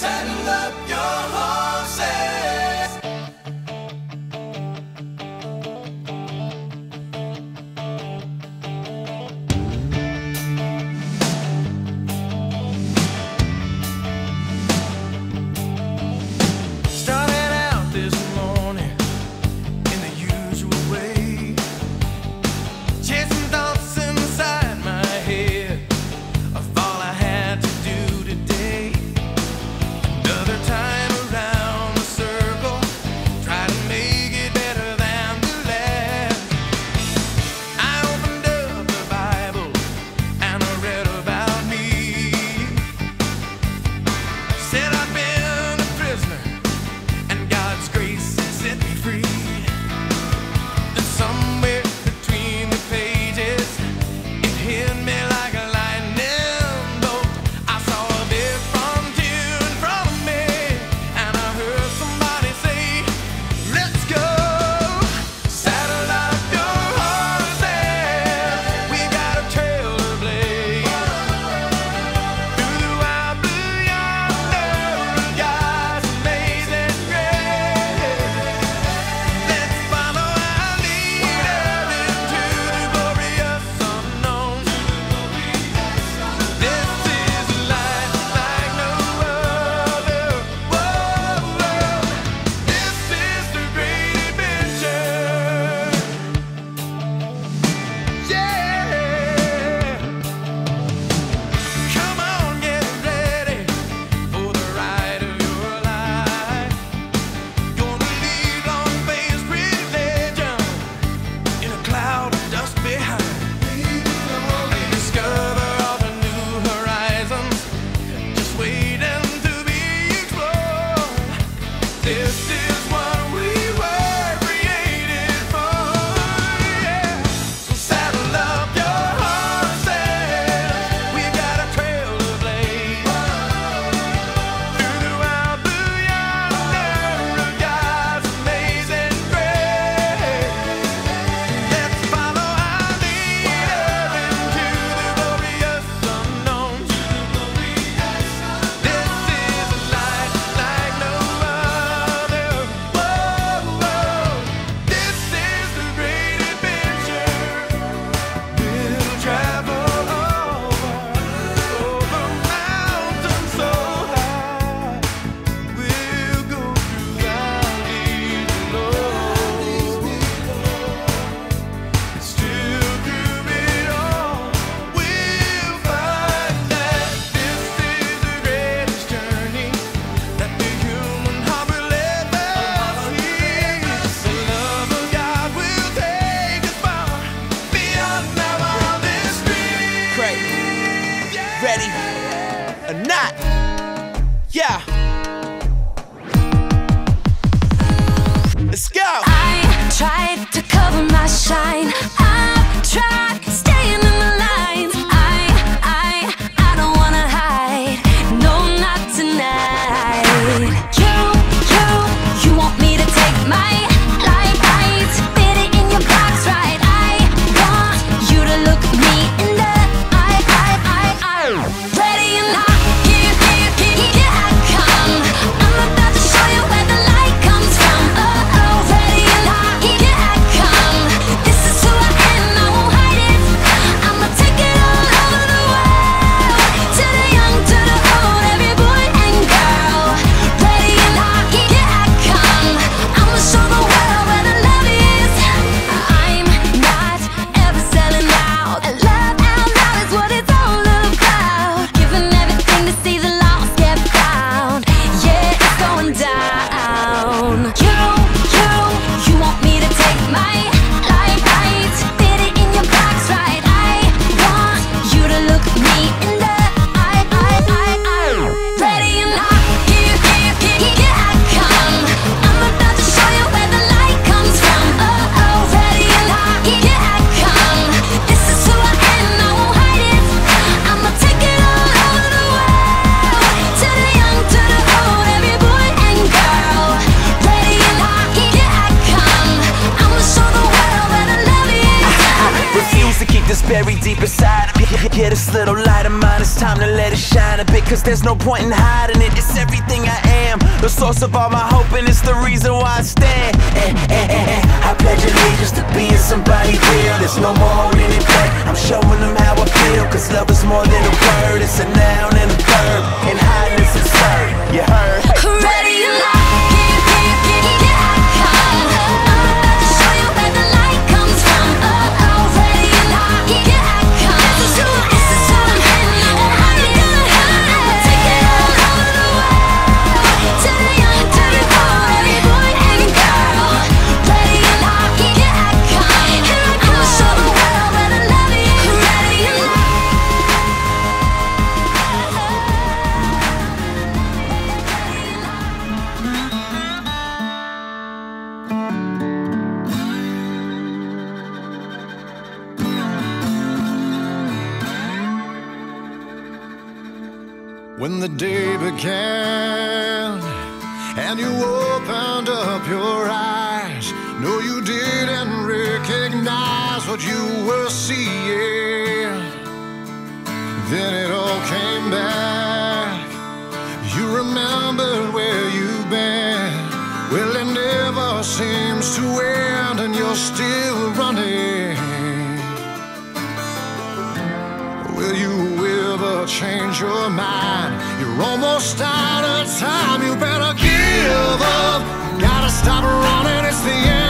Saddle up your heart. or not. Yeah. Let's go. I tried to cover my shine. I tried. Cause there's no point in hiding it, it's everything I am The source of all my hope, and it's the reason why I stand. Eh, eh, eh. I pledge allegiance to being somebody real. There's no more holding it back. I'm showing them how I feel, cause love is more than a word. It's a noun and a verb, and highness is absurd. You heard? Ready When the day began and you opened up your eyes, no, you didn't recognize what you were seeing. Then it all came back. You remembered where you've been. Well, it never seems to end, and you're still ever change your mind? You're almost out of time. You better give up. Gotta stop running. It's the end.